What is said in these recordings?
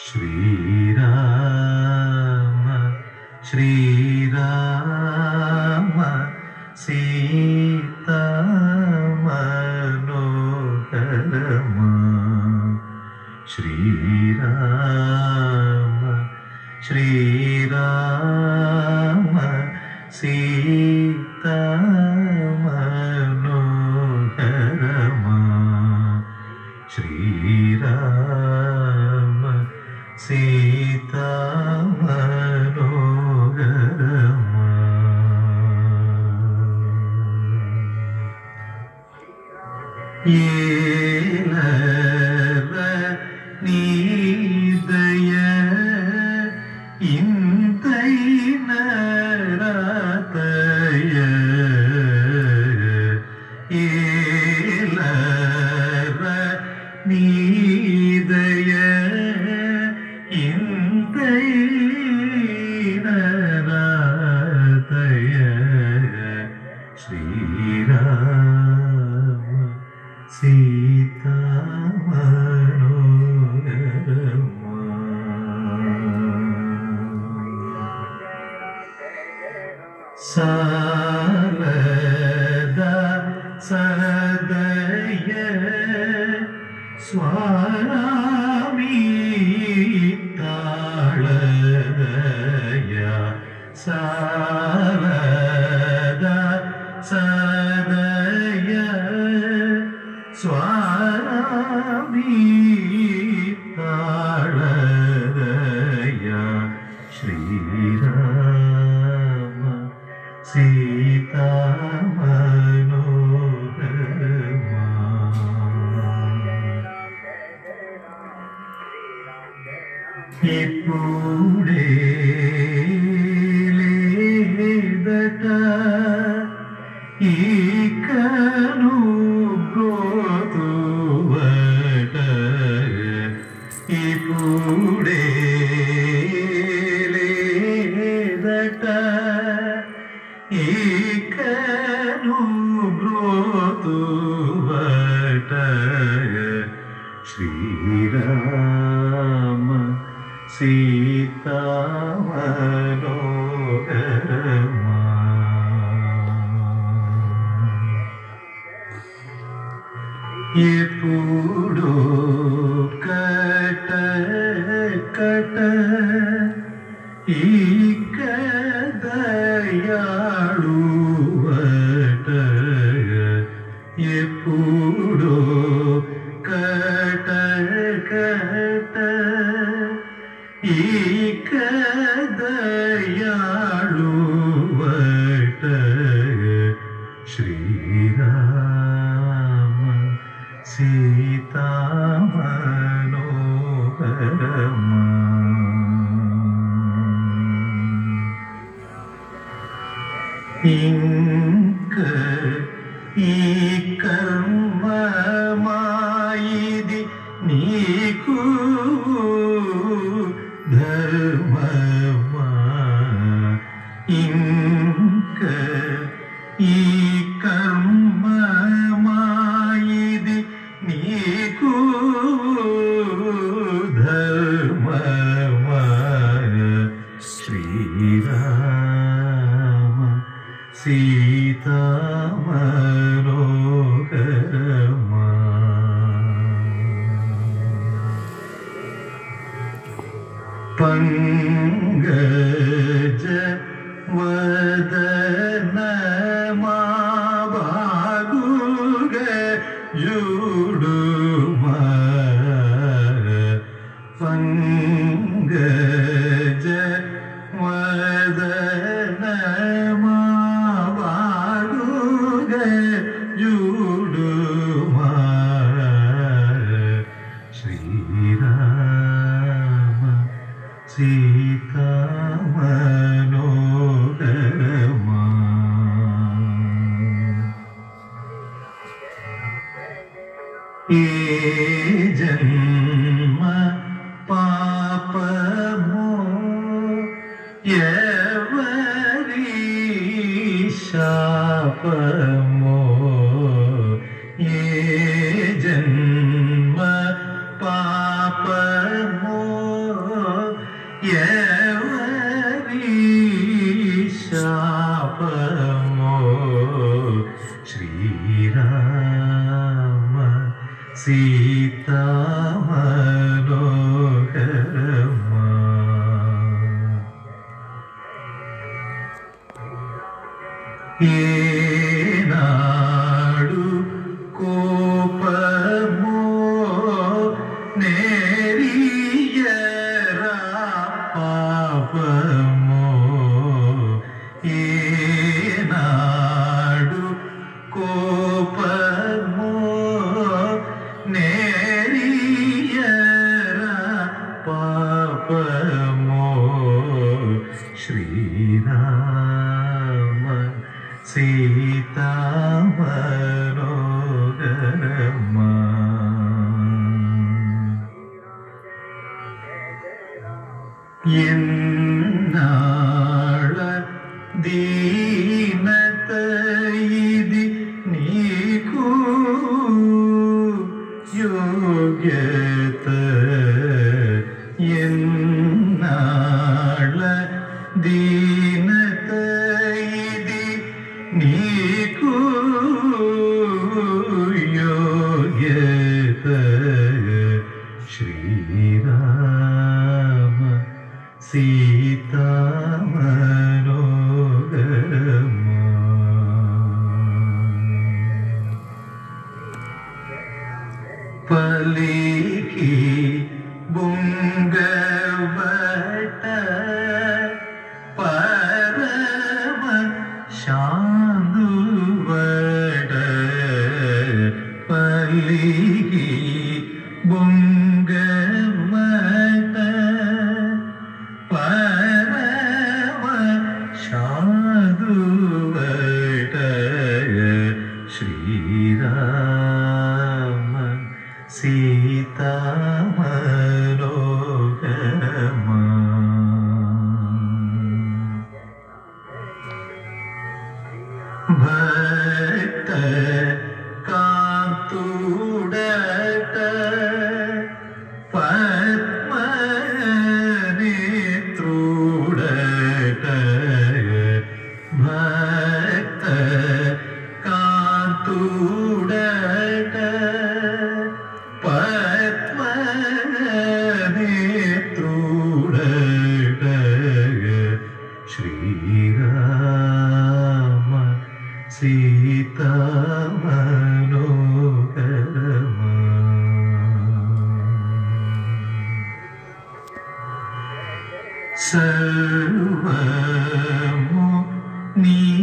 श्रीराम श्रीराम सीता मो श्री ஏலவ நீதய இந்தை நராதய ஏலவ நீ Sa-da-ya, swarami thalaya. సీతామనోహరమా ఎప్పుడు కట కట ఈ కదయాడువట ఎప్పుడు Shri Ram. ഏ ജന്മ പാപമോ? ശാപമോ ഏ ജന്മ പാപമോ? ഏ Mm-hmm. Yeah. പലികി ബുങ്കവട്ട പരമ ശാന്തുവട പലി सीता मनोगमा भक्त कांतुड़त पर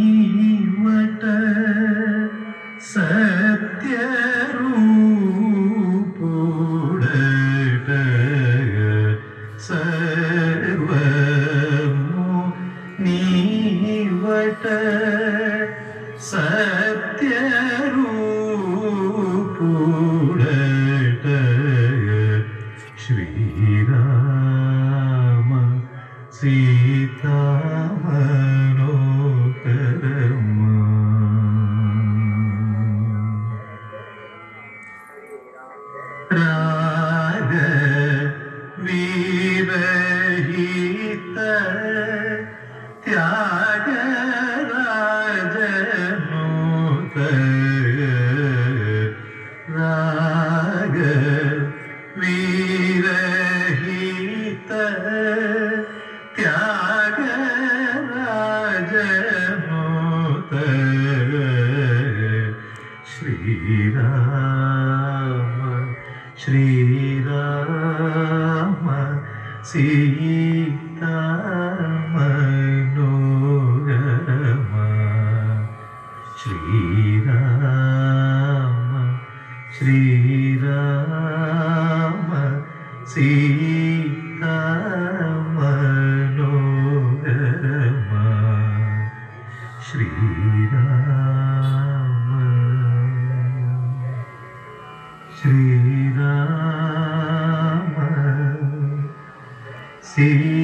me. Sita Manorama Shri Sri Rama Sri